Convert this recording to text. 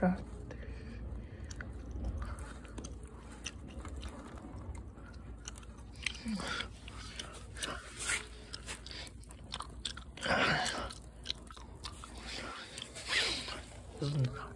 утра. Знаю.